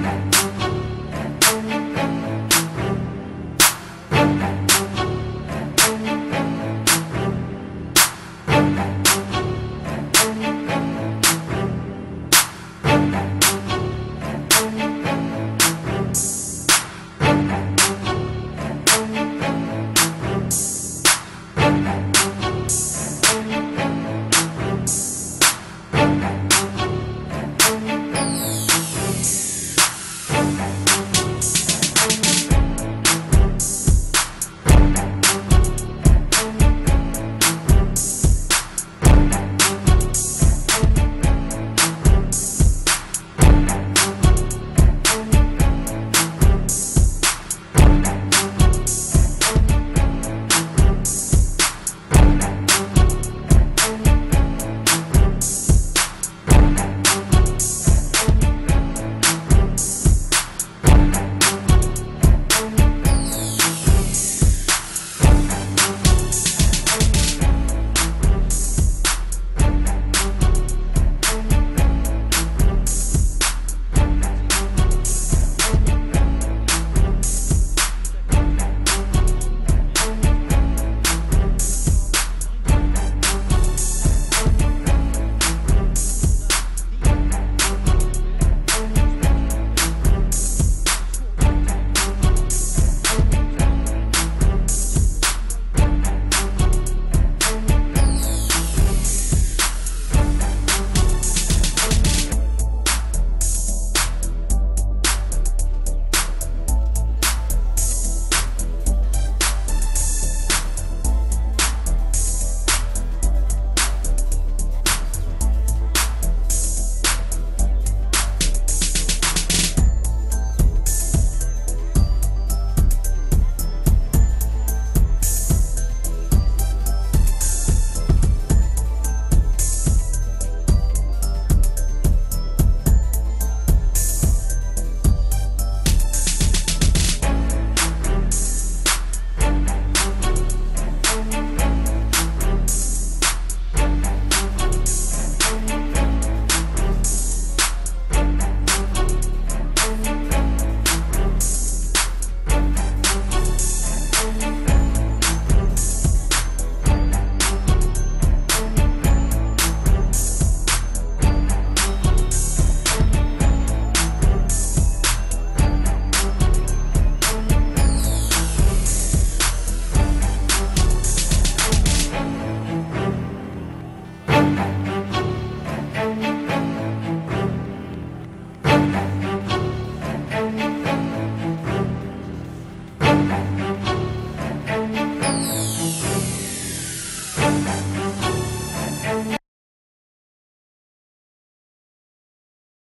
Bye.